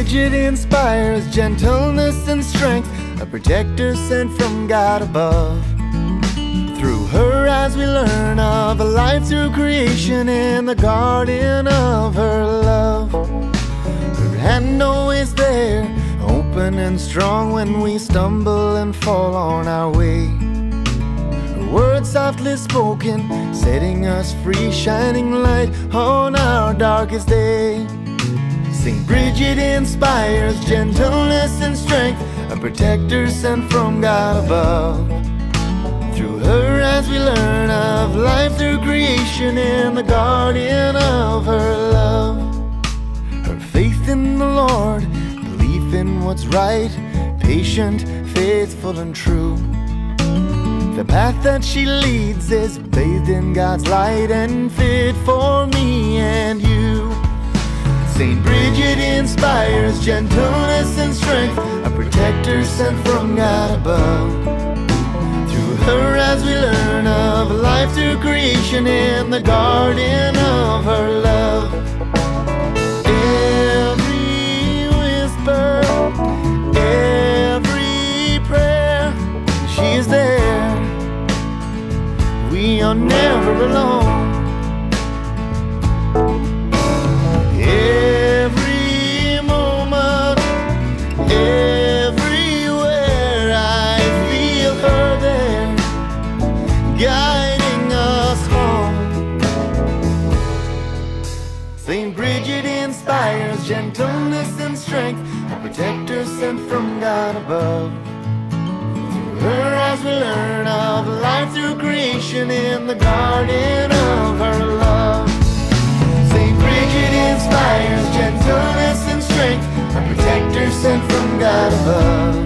Brigid inspires gentleness and strength, a protector sent from God above. Through her eyes we learn of a life through creation in the garden of her love. Her hand always there, open and strong when we stumble and fall on our way. Her words softly spoken, setting us free, shining light on our darkest day. St. Brigid inspires gentleness and strength, a protector sent from God above. Through her eyes we learn of life through creation in the guardian of her love. Her faith in the Lord, belief in what's right, patient, faithful, and true. The path that she leads is bathed in God's light and fit for me and. St. Brigid inspires gentleness and strength, a protector sent from God above. Through her as we learn of life through creation in the garden of her love. Every whisper, every prayer, she is there. We are never alone. St. Brigid inspires gentleness and strength, a protector sent from God above. Through her as we learn of life through creation in the garden of her love. St. Brigid inspires gentleness and strength, a protector sent from God above.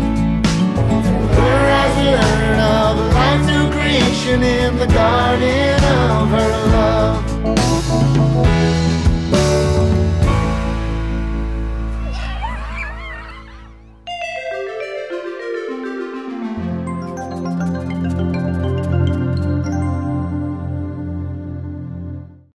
Through her as we learn of life through creation in the garden of her